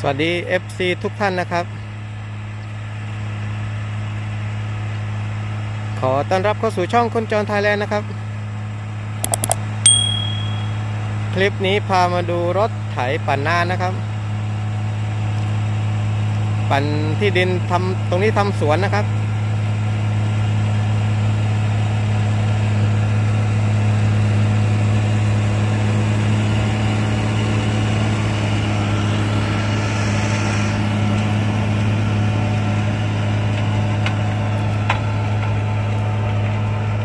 สวัสดี FC ทุกท่านนะครับ ขอต้อนรับเข้าสู่ช่องคนจรไทยแลนด์นะครับ คลิปนี้พามาดูรถไถปั่นนานะครับ ปั่นที่ดินทำตรงนี้ทำสวนนะครับ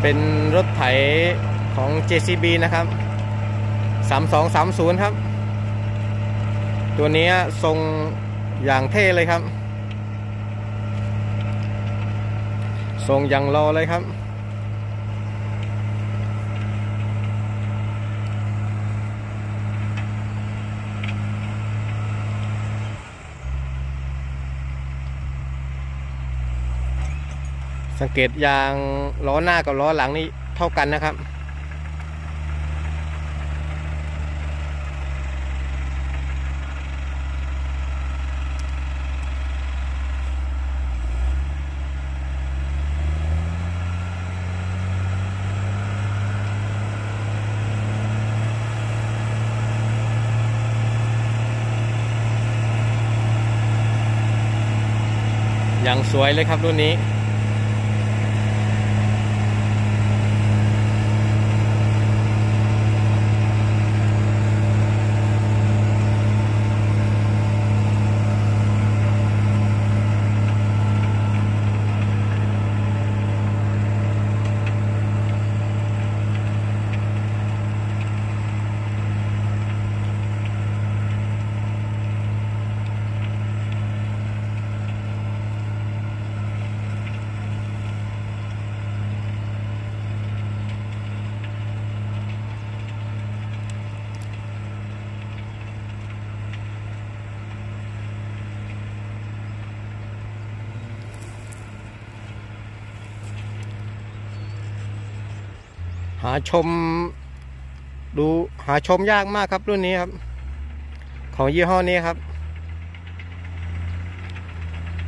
เป็นรถไถของ JCB นะครับ 3230 ครับ ตัวนี้ทรงอย่างเท่เลยครับ ทรงอย่างรอเลยครับ สังเกตยางล้อหน้ากับล้อหลังนี่เท่ากันนะครับ อย่างสวยเลยครับรุ่นนี้ หาชม ดูหาชมยากมากครับรุ่นนี้ครับ ของยี่ห้อนี้ครับ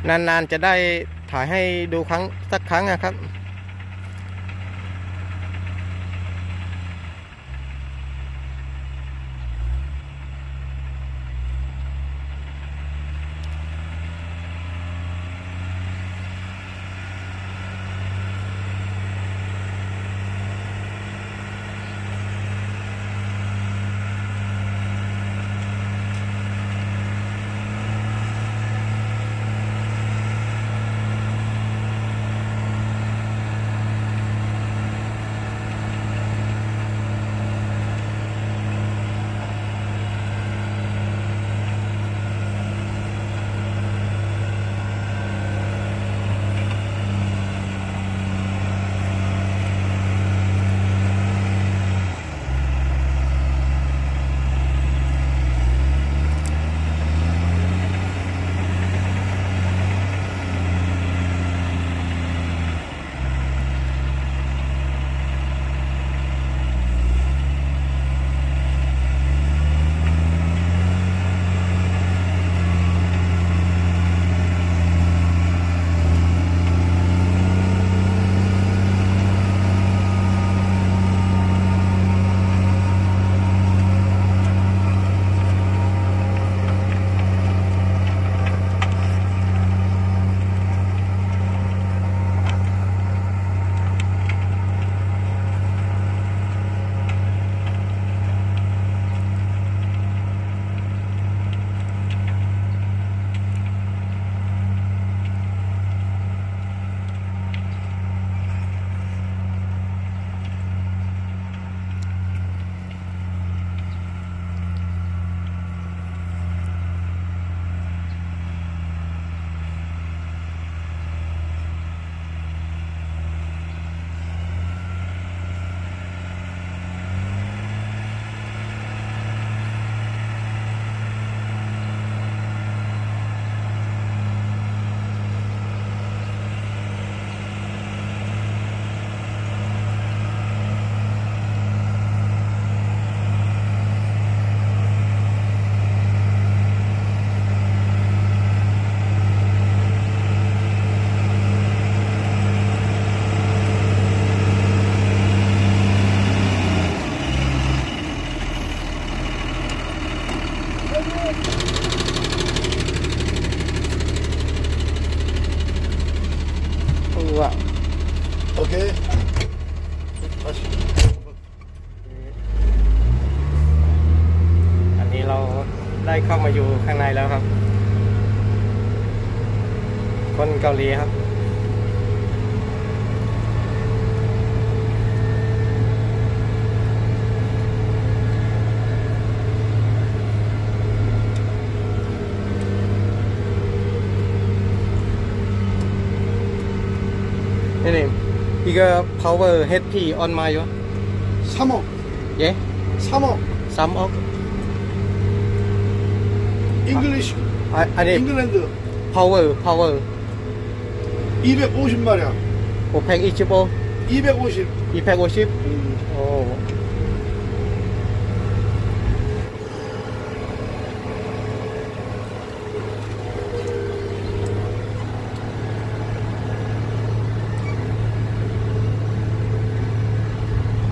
นานๆจะได้ถ่ายให้ดูครั้งสักครั้งนะครับ Voilà. Ok. คอันนี้เราได้เข้ามาอยู่ข้างในแล้วครับ คนเกาหลีครับ 이거 power 해피 얼마요? 3억. 예? 3억. 3억. 잉글리시. 아, 아니. 잉글랜드. 파워, 파워. 250마량. 525. 250. 250? 음. 오.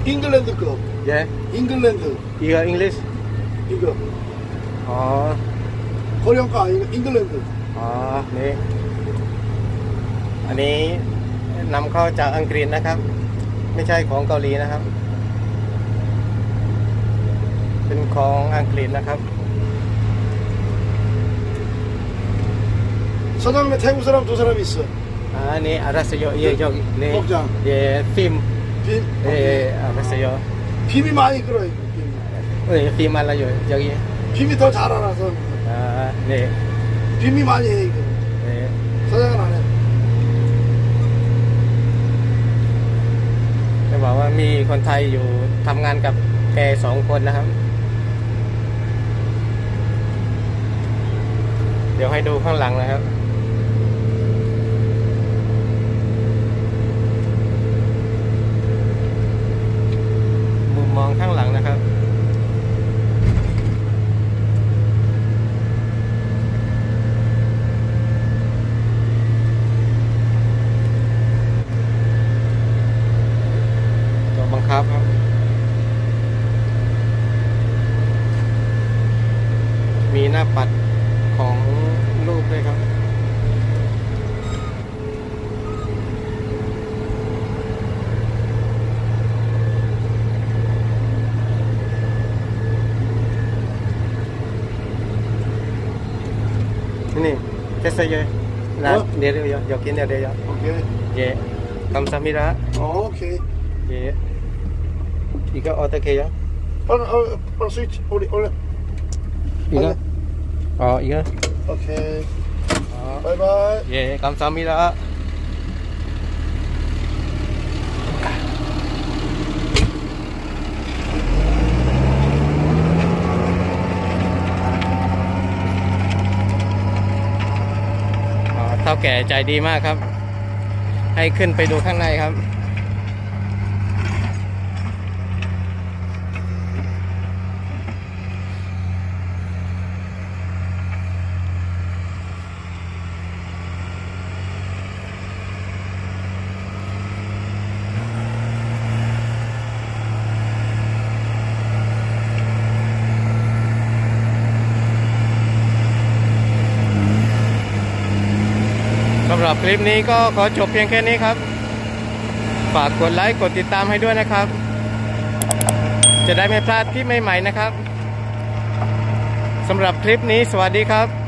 잉글랜드 거. เย้ 잉글랜드. อีกอังกฤษ 이거. อ๋อ 거령가 이거 잉글랜드. อ๋อ นี่ อันนี้นำเข้าจากอังกฤษนะครับ ไม่ใช่ของเกาหลีนะครับ เป็นของอังกฤษนะครับ 서장님에 태국 사람 두 사람 있어. อ่าอันนี้อารัสโยเย่ ฟิล์มเออไม่ใช่ยอฟิล์มมาอีกเลยเออฟิล์มอะไรอยู่ยังไงฟิล์มตัวชาร์ลาส่วนอ่าเนี่ยฟิล์มมาอีกเนี่ยแสดงอะไรจะบอกว่ามีคนไทยอยู่ทำงานกับแกสองคนนะครับ เดี๋ยวให้ดูข้างหลังนะครับ saya nah oh. Nere yo, yo ya nere ya Okay. Yeah. Kamsamira. Oh, Ya, Yeah. Iga otak ke ya. On on switch. Oh, bye ya Yeah, kamsamira. แก่ใจดีมากครับ ให้ขึ้นไปดูข้างในครับำหรับคลิปนี้ก็ขอจบเพียงแค่นี้ครับ ฝากกดไลค์กดติดตามให้ด้วยนะครับ จะได้ไม่พลาดคลิปใหม่ๆนะครับสำหรับคลิปนี้สวัสดีครับ